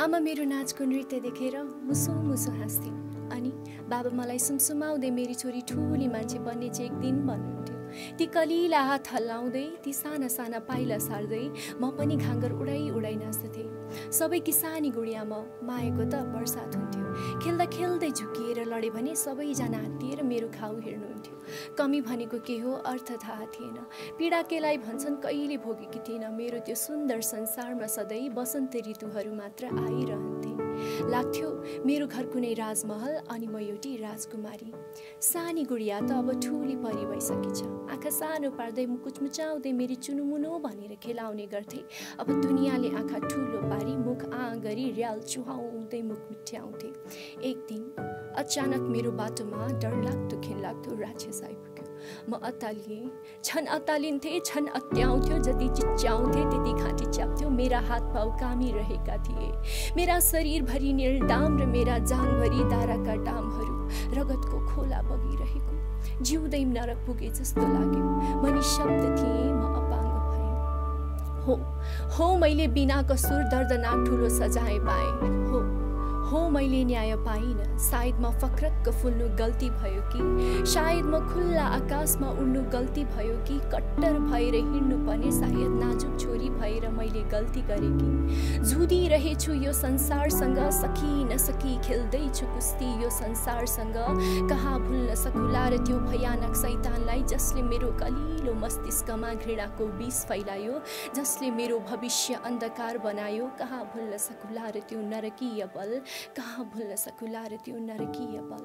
आमा मेरो नाचको नृत्य देखेर मुसु मुसु हाँस्थे अनि बाबा मलाई सुमसुमाउँदै मेरी छोरी ठुली मान्छे बन्ने चाहिँ एक दिन भन्नुहुन्थ्यो। ती कलिला हात हल्लाउँदै ती साना साना पाइला सार्दै म पनि घाँगर उडाइ उडाइ नाच्दथेँ। सबै किसानी गुडियामा मायाको त बर्सात हुन्थ्यो। खेल्दा खेल्दै झुकिएर लडे भने सबैजना हात्तिएर मेरो घाउ हेर्नुहुन्थ्यो कमी भनेको के हो अर्थ थाहा थिएन। पीडा केलाई भन्छन् कहिले भोगेकी थिएन। मेरो त्यो सुन्दर संसारमा सधैँ बसन्त ऋतुहरू मात्र आइरहन्थे। लाग्थ्यो मेरो घर कुनै राजमहल अनि म एउटी राजकुमारी। सानी गुडिया त अब ठुली परि भइसकेछ आँखा सानो पार्दै मुकुचमुचाउँदै मेरी चुनुमुनो भनेर खेलाउने गर्थे। अब दुनियाँले आँखा ठुलो पारी मुख आ गरी र्याल चुहाउँदै मुख मिठ्याउँथे। एक दिन अचानक मेरो बाटोमा डरलाग्दो घिनलाग्दो राक्षस आइपुग्यो। म अत्तालिएँ। छन् अत्तालिन्थे छन् अत्याउँथ्यो जति चिच्याउँथे त्यति घाँटी च्याप्थ्यो। मेरा हात पाउ कामिरहेका थिए। मेरा शरीरभरि निर्दाम र मेरा जाङभरि दाराका डामहरू रगतको खोला बगिरहेको। जिउँदै नरक पुगे जस्तो लाग्यो म निशब्द थिएँ म अपाङ्ग भएँ हो हो मैले बिना कसुर दर्दनाक ठुलो सजाय पाएँ हो मैले न्याय पाइनँ। सायद म फक्रक्क फुल्नु गल्ती भयो कि? सायद म खुल्ला आकाशमा उड्नु गल्ती भयो कि? कट्टर भएर हिँड्नु पर्ने सायद नाजुक छोरी भएर मैले गल्ती गरेँ कि? झुदिरहेछु यो संसारसँग सकी नसकी खेल्दैछु कुस्ती यो संसारसँग। कहाँ भुल्न सकुला र त्यो भयानक सैतानलाई जसले मेरो कलिलो मस्तिष्कमा घृणाको विष फैलायो जसले मेरो भविष्य अन्धकार बनायो? कहाँ भुल्न सकुला र त्यो नरकीय बल? कहाँ भुल्न सकुला र त्यो नरकीय बल